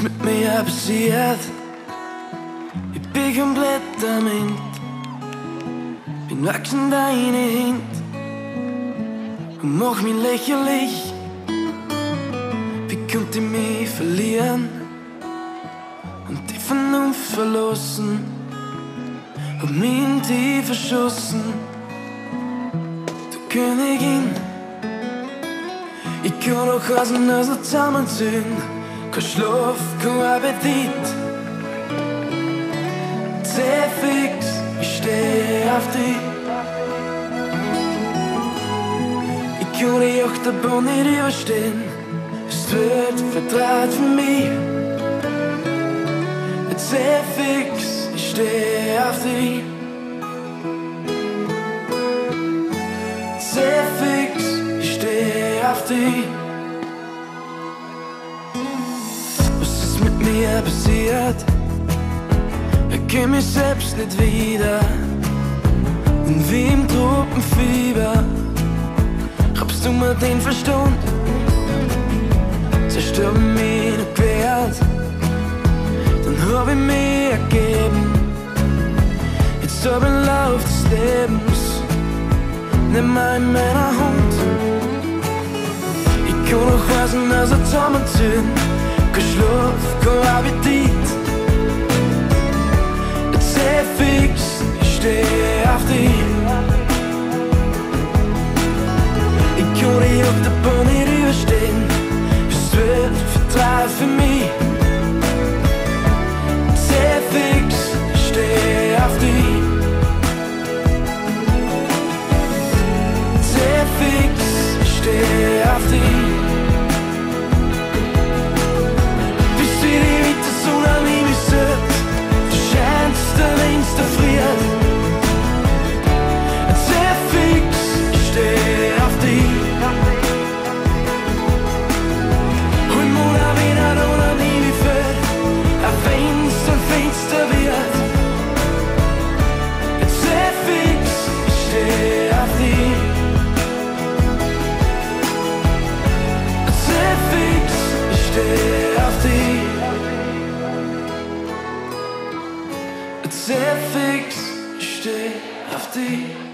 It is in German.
ist mit mir passiert? Ich bin komplett damit. Bin wachsen deine Hint und mach mich lächerlich. Wie konnte ich mich verlieren und die Vernunft verlassen? Hab mich in die verschossen, du Königin. Ich kann auch Hasen also zusammenziehen, kein Schlaf, kein Appetit. Sehr fix, ich stehe auf dich. Ich kann die Achterbahn nicht überstehen, es wird vertraut für mich. Sehr fix, ich stehe mir passiert? Erkenne mich selbst nicht wieder. Und wie im Tropenfieber raubst du mir den Verstand. Zerstört mich noch quert, dann hab ich mich ergeben. Jetzt hab ich Lauf des Lebens, nimm mal in meiner Hand. Ich kann noch weisen, also zusammenziehen, kein Schlaf, kein Appetit. Jetzt sehr fix, ich stehe auf dich. Ich kann die Achterbahn nicht Fix, ich stehe auf dich.